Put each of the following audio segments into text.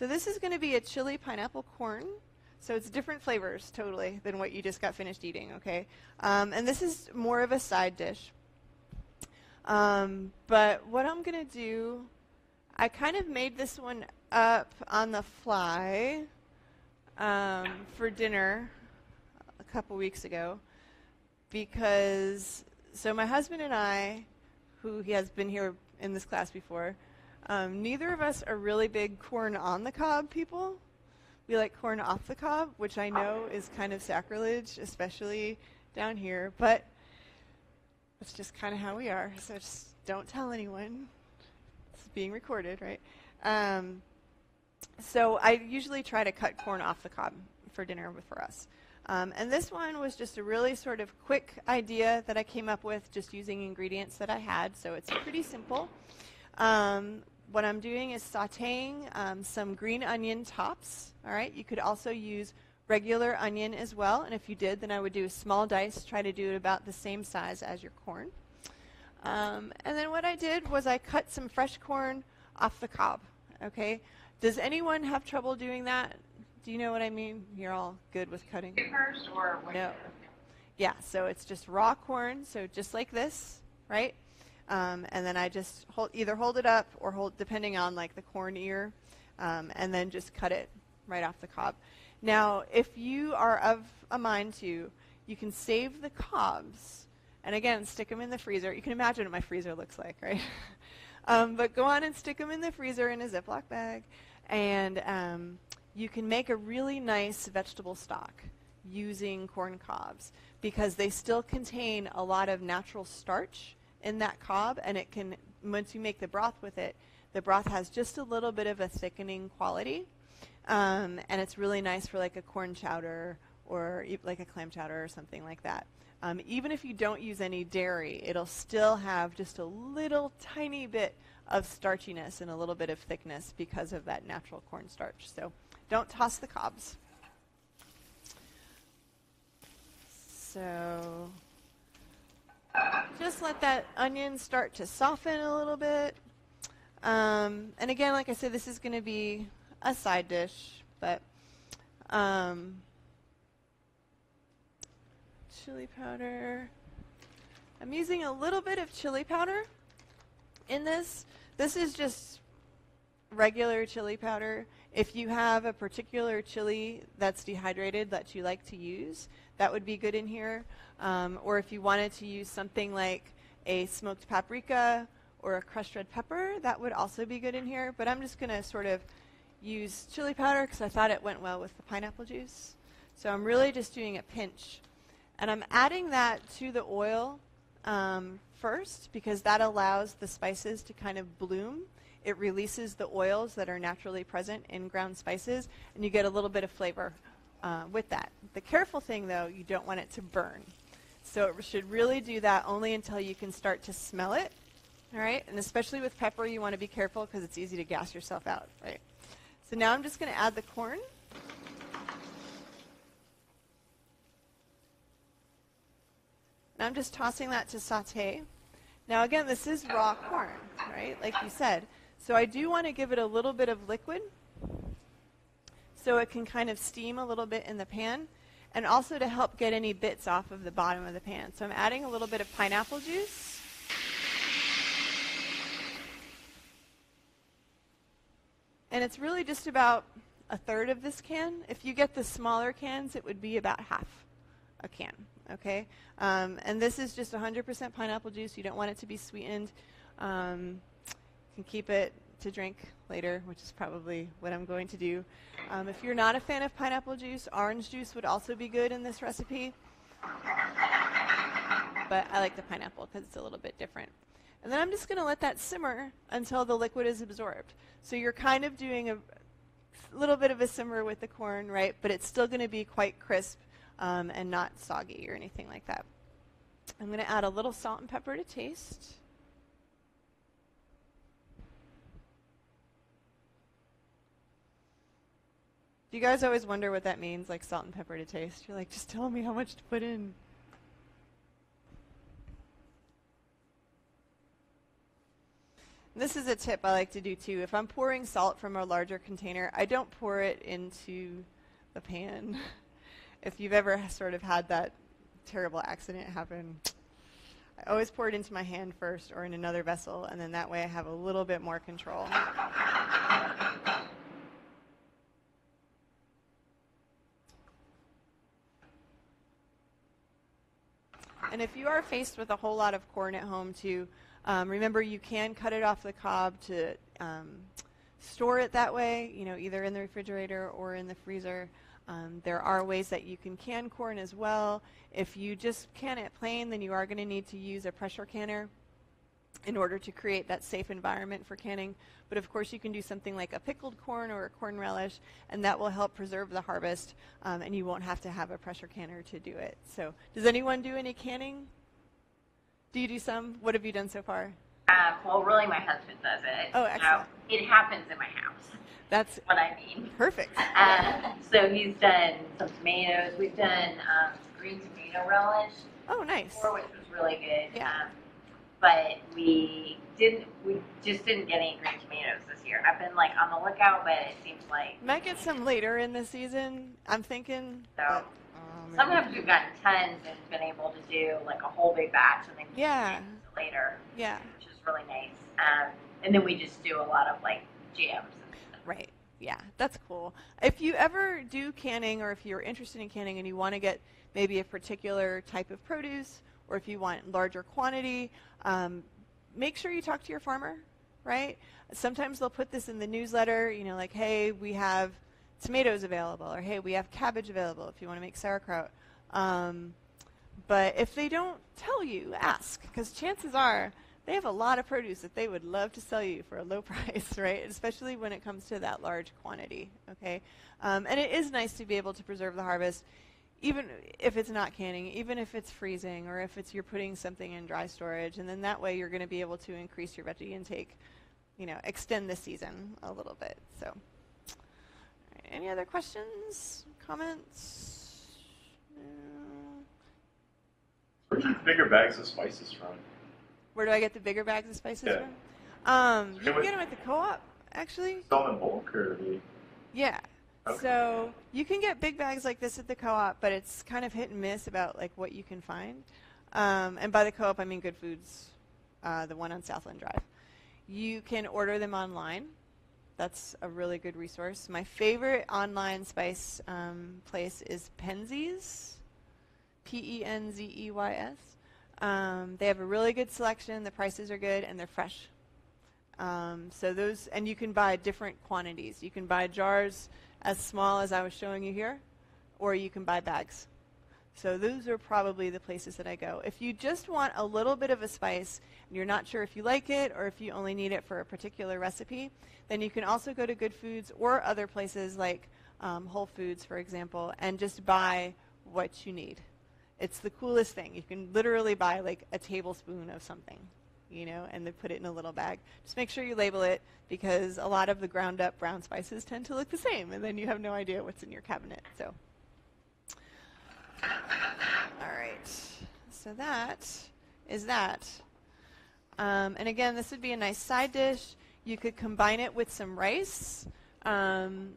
So this is going to be a chili pineapple corn. So it's different flavors totally than what you just got finished eating, okay? Um, and this is more of a side dish. Um, but what I'm going to do, I kind of made this one up on the fly um, for dinner a couple weeks ago because, so my husband and I, who he has been here in this class before, um, neither of us are really big corn on the cob people. We like corn off the cob, which I know is kind of sacrilege, especially down here, but that's just kind of how we are. So just don't tell anyone. It's being recorded, right? Um, so I usually try to cut corn off the cob for dinner for us. Um, and this one was just a really sort of quick idea that I came up with just using ingredients that I had. So it's pretty simple. Um, what I'm doing is sauteing um, some green onion tops. All right, you could also use regular onion as well, and if you did, then I would do a small dice, try to do it about the same size as your corn. Um, and then what I did was I cut some fresh corn off the cob. Okay, does anyone have trouble doing that? Do you know what I mean? You're all good with cutting. First or no. Yeah, so it's just raw corn, so just like this, right? Um, and then I just hold, either hold it up or hold, depending on like the corn ear, um, and then just cut it right off the cob. Now, if you are of a mind to, you can save the cobs, and again, stick them in the freezer. You can imagine what my freezer looks like, right? um, but go on and stick them in the freezer in a Ziploc bag, and um, you can make a really nice vegetable stock using corn cobs because they still contain a lot of natural starch in that cob, and it can, once you make the broth with it, the broth has just a little bit of a thickening quality. Um, and it's really nice for like a corn chowder or like a clam chowder or something like that. Um, even if you don't use any dairy, it'll still have just a little tiny bit of starchiness and a little bit of thickness because of that natural cornstarch. So don't toss the cobs. So just let that onion start to soften a little bit. Um, and again, like I said, this is going to be a side dish, but um, chili powder. I'm using a little bit of chili powder in this. This is just regular chili powder. If you have a particular chili that's dehydrated that you like to use, that would be good in here. Um, or if you wanted to use something like a smoked paprika or a crushed red pepper, that would also be good in here. But I'm just going to sort of use chili powder because I thought it went well with the pineapple juice. So I'm really just doing a pinch. And I'm adding that to the oil um, first because that allows the spices to kind of bloom. It releases the oils that are naturally present in ground spices, and you get a little bit of flavor uh, with that. The careful thing, though, you don't want it to burn. So it should really do that only until you can start to smell it. All right? And especially with pepper, you want to be careful because it's easy to gas yourself out, right? So now I'm just going to add the corn. And I'm just tossing that to saute. Now again, this is raw corn, right? Like you said. So I do want to give it a little bit of liquid so it can kind of steam a little bit in the pan and also to help get any bits off of the bottom of the pan. So I'm adding a little bit of pineapple juice. And it's really just about a third of this can. If you get the smaller cans, it would be about half a can. Okay? Um, and this is just 100% pineapple juice. You don't want it to be sweetened. Um, you can keep it to drink later, which is probably what I'm going to do. Um, if you're not a fan of pineapple juice, orange juice would also be good in this recipe. But I like the pineapple because it's a little bit different. And then I'm just going to let that simmer until the liquid is absorbed. So you're kind of doing a little bit of a simmer with the corn, right? But it's still going to be quite crisp um, and not soggy or anything like that. I'm going to add a little salt and pepper to taste. Do you guys always wonder what that means, like salt and pepper to taste? You're like, just tell me how much to put in. This is a tip I like to do too. If I'm pouring salt from a larger container, I don't pour it into the pan. if you've ever sort of had that terrible accident happen, I always pour it into my hand first or in another vessel, and then that way I have a little bit more control. And if you are faced with a whole lot of corn at home too, um, remember you can cut it off the cob to um, store it that way, you know, either in the refrigerator or in the freezer. Um, there are ways that you can can corn as well. If you just can it plain, then you are going to need to use a pressure canner in order to create that safe environment for canning. But of course, you can do something like a pickled corn or a corn relish, and that will help preserve the harvest, um, and you won't have to have a pressure canner to do it. So, does anyone do any canning? Do you do some? What have you done so far? Uh, well, really, my husband does it. Oh, excellent. So it happens in my house. That's what I mean. Perfect. Uh, so he's done some tomatoes. We've done um, green tomato relish. Oh, nice. Before, which was really good. Yeah. Um, but we didn't. We just didn't get any green tomatoes this year. I've been like on the lookout, but it seems like might get some later in the season. I'm thinking. So. But, Sometimes we've gotten tons and been able to do like a whole big batch and then yeah. later. Yeah. Which is really nice. Um, and then we just do a lot of like jams. Right. Yeah, that's cool. If you ever do canning or if you're interested in canning and you want to get maybe a particular type of produce or if you want larger quantity, um, make sure you talk to your farmer, right? Sometimes they'll put this in the newsletter, you know, like, hey, we have tomatoes available, or hey, we have cabbage available if you want to make sauerkraut. Um, but if they don't tell you, ask, because chances are they have a lot of produce that they would love to sell you for a low price, right? Especially when it comes to that large quantity, okay? Um, and it is nice to be able to preserve the harvest even if it's not canning, even if it's freezing, or if it's you're putting something in dry storage, and then that way you're going to be able to increase your veggie intake, you know, extend the season a little bit. So, right, any other questions, comments? Where do you get bigger bags of spices from? Where do I get the bigger bags of spices yeah. from? Um, you can get them at the co-op, actually. Sell in bulk, or? Yeah. So you can get big bags like this at the co-op, but it's kind of hit and miss about like what you can find. Um, and by the co-op, I mean Good Foods, uh, the one on Southland Drive. You can order them online. That's a really good resource. My favorite online spice um, place is Penzeys, P-E-N-Z-E-Y-S. Um, they have a really good selection. The prices are good, and they're fresh. Um, so those, and you can buy different quantities. You can buy jars as small as I was showing you here, or you can buy bags. So those are probably the places that I go. If you just want a little bit of a spice and you're not sure if you like it or if you only need it for a particular recipe, then you can also go to Good Foods or other places like um, Whole Foods, for example, and just buy what you need. It's the coolest thing. You can literally buy like a tablespoon of something you know, and they put it in a little bag. Just make sure you label it because a lot of the ground up brown spices tend to look the same, and then you have no idea what's in your cabinet. So, all right. So that is that. Um, and again, this would be a nice side dish. You could combine it with some rice um,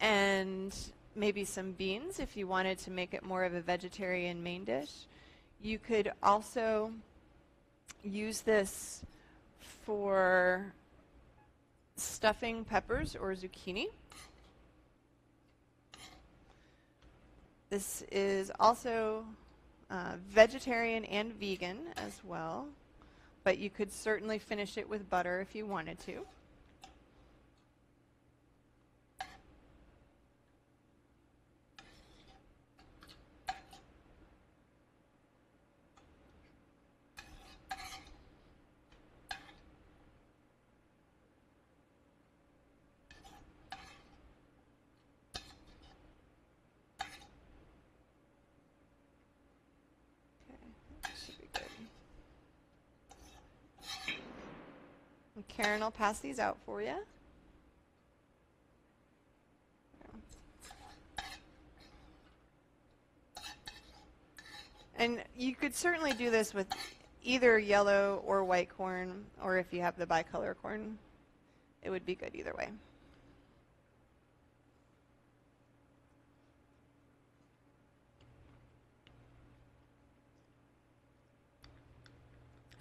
and maybe some beans if you wanted to make it more of a vegetarian main dish. You could also use this for stuffing peppers or zucchini. This is also uh, vegetarian and vegan as well, but you could certainly finish it with butter if you wanted to. Karen I'll pass these out for you. And you could certainly do this with either yellow or white corn, or if you have the bicolor corn, it would be good either way.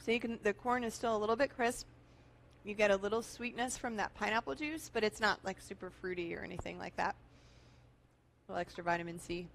So you can, the corn is still a little bit crisp. You get a little sweetness from that pineapple juice, but it's not like super fruity or anything like that. A little extra vitamin C.